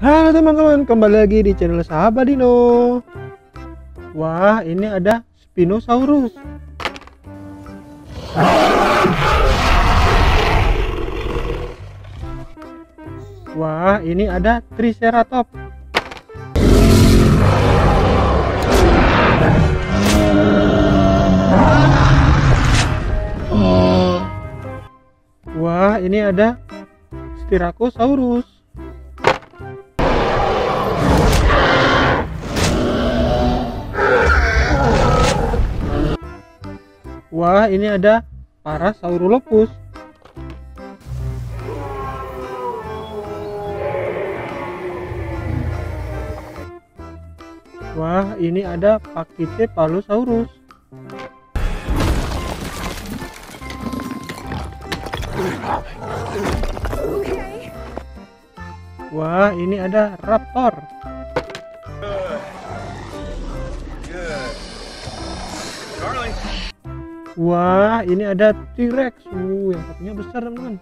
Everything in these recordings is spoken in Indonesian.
Halo teman-teman, kembali lagi di channel Sahabat Dino. Wah, ini ada Spinosaurus. Wah, ini ada Triceratops. Wah, ini ada Styracosaurus. Wah, ini ada Parasaurolophus. Wah, ini ada Pachycephalosaurus. Wah, ini ada Raptor. Wah, ini ada T-Rex. Uh, yang satunya besar, teman-teman.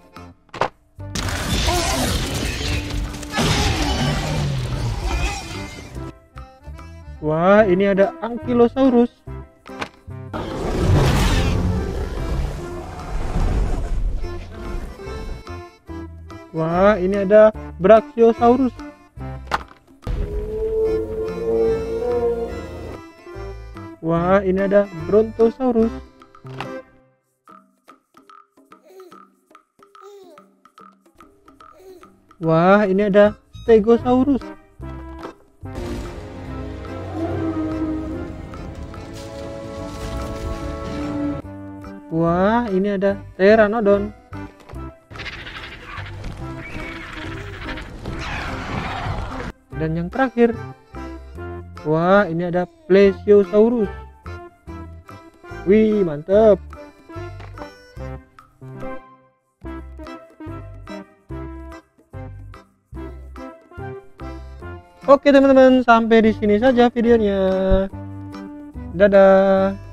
Wah, ini ada Ankylosaurus. Wah, ini ada Brachiosaurus. Wah, ini ada Brontosaurus. Wah, ini ada Stegosaurus. Wah, ini ada Pteranodon. Dan yang terakhir, wah, ini ada Plesiosaurus. Wih, mantep. Oke teman-teman, sampai di sini saja videonya. Dadah.